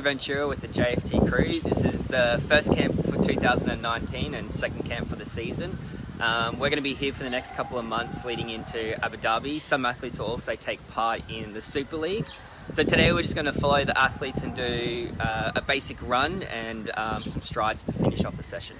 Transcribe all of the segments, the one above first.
Ventura with the JFT crew. This is the first camp for 2019 and second camp for the season. Um, we're going to be here for the next couple of months leading into Abu Dhabi. Some athletes will also take part in the Super League. So today we're just going to follow the athletes and do uh, a basic run and um, some strides to finish off the session.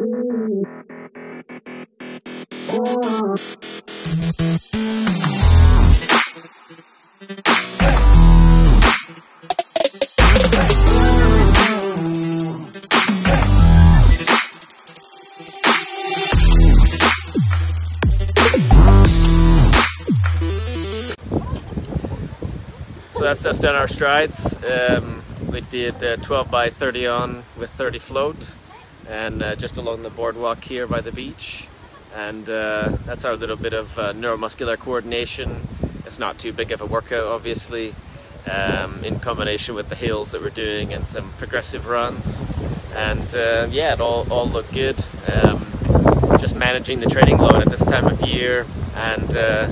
So that's us done our strides. Um, we did uh, 12 by 30 on with 30 float and uh, just along the boardwalk here by the beach. And uh, that's our little bit of uh, neuromuscular coordination. It's not too big of a workout, obviously, um, in combination with the hills that we're doing and some progressive runs. And uh, yeah, it all, all looked good. Um, just managing the training load at this time of year and uh,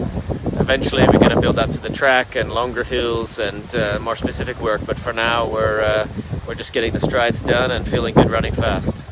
eventually we're going to build up to the track and longer hills and uh, more specific work but for now we're uh, we're just getting the strides done and feeling good running fast